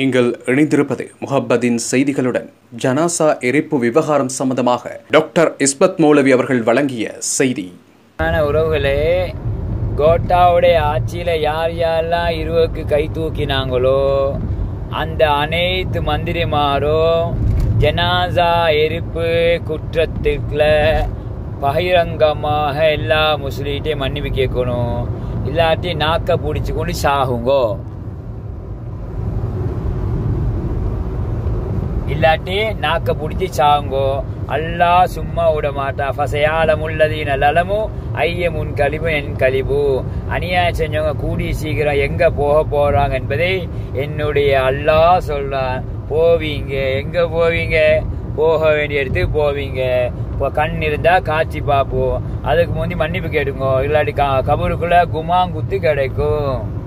நீங்கள் இணைந்திருப்பது முஹப்பதின் செய்திகளுடன் ஜனாசா எரிப்பு விவகாரம் சம்பந்தமாக டாக்டர் இஸ்பத் மௌலவி அவர்கள் வழங்கிய செய்தி. உறவுகளே கோட்டாவுடைய ஆட்சியில் யார் யாரெல்லாம் இருவருக்கு கை தூக்கினாங்களோ அந்த அனைத்து மந்திரிமாரும் ஜனாசா எரிப்பு குற்றத்துக்குள்ள பகிரங்கமாக எல்லா முஸ்லீட்டையும் மன்னிப்பு கேட்கணும். இல்லாட்டி நாக்க பிடிச்சி கொண்டு சாகுங்கோ. இல்லாட்டி நாக்க பிடிச்சி சாங்கோ அல்லாஹ் சும்மா விட மாட்டா. ஃபசையாலம் உள்ளதீன லலமு ஐய முன் கழிவு என் கழிவு. அநியாயம் செஞ்சவங்க கூடி சீக்கிரம் எங்க போக போறாங்க என்பதை என்னுடைய அல்லாஹ் சொல்றான். போவீங்க. எங்க போவீங்க? போக வேண்டிய இடத்துக்கு போவீங்க. இப்போ கண் இருந்தா காட்சி பார்ப்போம். அதுக்கு முந்தி மன்னிப்பு கேட்டுங்கோ இல்லாட்டி க கபருக்குள்ள குமாங்குத்து கிடைக்கும்.